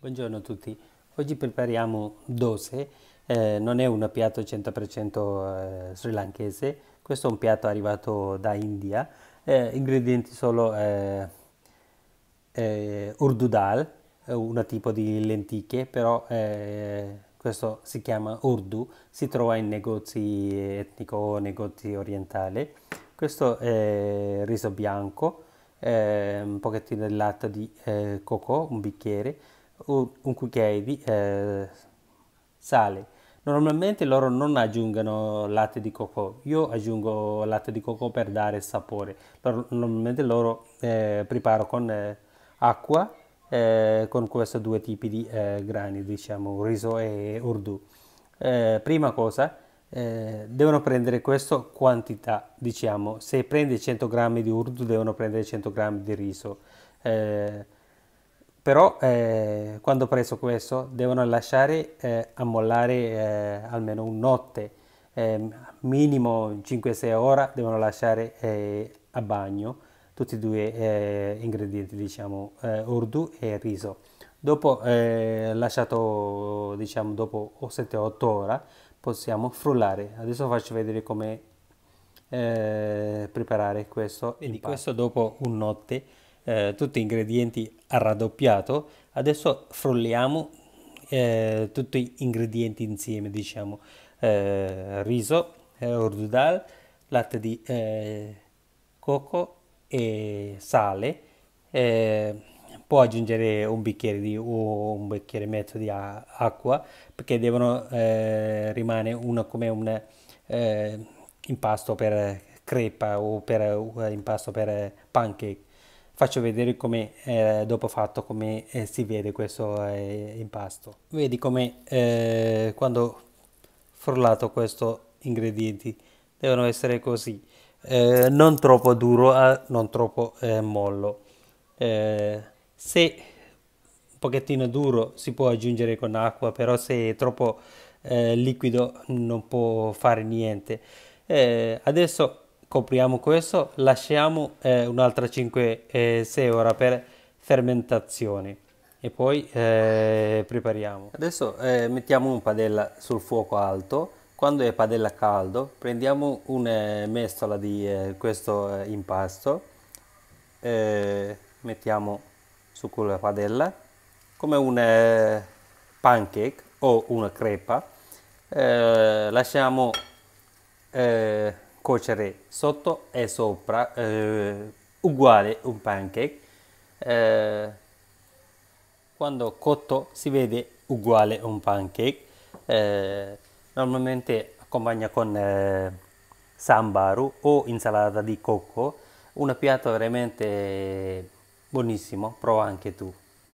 Buongiorno a tutti, oggi prepariamo dose, eh, non è un piatto 100% eh, sri lankese, questo è un piatto arrivato da India, eh, ingredienti solo eh, eh, urdu dal, un tipo di lenticchie, però eh, questo si chiama urdu, si trova in negozi etnico o negozi orientali. Questo è riso bianco, un pochettino di latte di cocco, un bicchiere, un cucchiaio di eh, sale. Normalmente loro non aggiungono latte di cocco, io aggiungo latte di cocco per dare sapore. Loro, normalmente loro eh, preparo con eh, acqua, eh, con questi due tipi di eh, grani, diciamo riso e urdu. Eh, prima cosa, devono prendere questa quantità, diciamo, se prende 100 grammi di urdu devono prendere 100 grammi di riso però eh, quando ho preso questo devono lasciare eh, ammollare eh, almeno un notte, ehm, minimo 5-6 ore devono lasciare eh, a bagno tutti e due eh, ingredienti, diciamo, eh, urdu e riso. Dopo lasciato, diciamo, dopo 7-8 ore possiamo frullare. Adesso faccio vedere come preparare questo. Quindi questo dopo un notte eh, tutti ingredienti a raddoppiato, adesso frulliamo eh, tutti gli ingredienti insieme, diciamo eh, riso, eh, urdu dal, latte di eh, cocco e sale. Eh, può aggiungere un bicchiere di, o un bicchiere e mezzo di acqua perché devono eh, rimanere uno come un impasto per crepa o per impasto per pancake faccio vedere come eh, dopo fatto come eh, si vede questo eh, impasto. Vedi come eh, quando frullato questi ingredienti devono essere così. Eh, non troppo duro non troppo eh, mollo. Se un pochettino duro si può aggiungere con acqua però se è troppo liquido non può fare niente. Adesso copriamo questo, lasciamo eh, un'altra 5-6 eh, ore per fermentazione e poi eh, prepariamo. Adesso eh, mettiamo un padella sul fuoco alto, quando è padella caldo prendiamo una mestola di eh, questo eh, impasto, mettiamo su quella padella come un pancake o una crepa, lasciamo cuocere sotto e sopra eh, uguale un pancake. Eh, quando cotto si vede uguale un pancake. Eh, normalmente accompagna con eh, sambaru o insalata di cocco. Un piatto veramente buonissimo prova anche tu